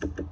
Thank you.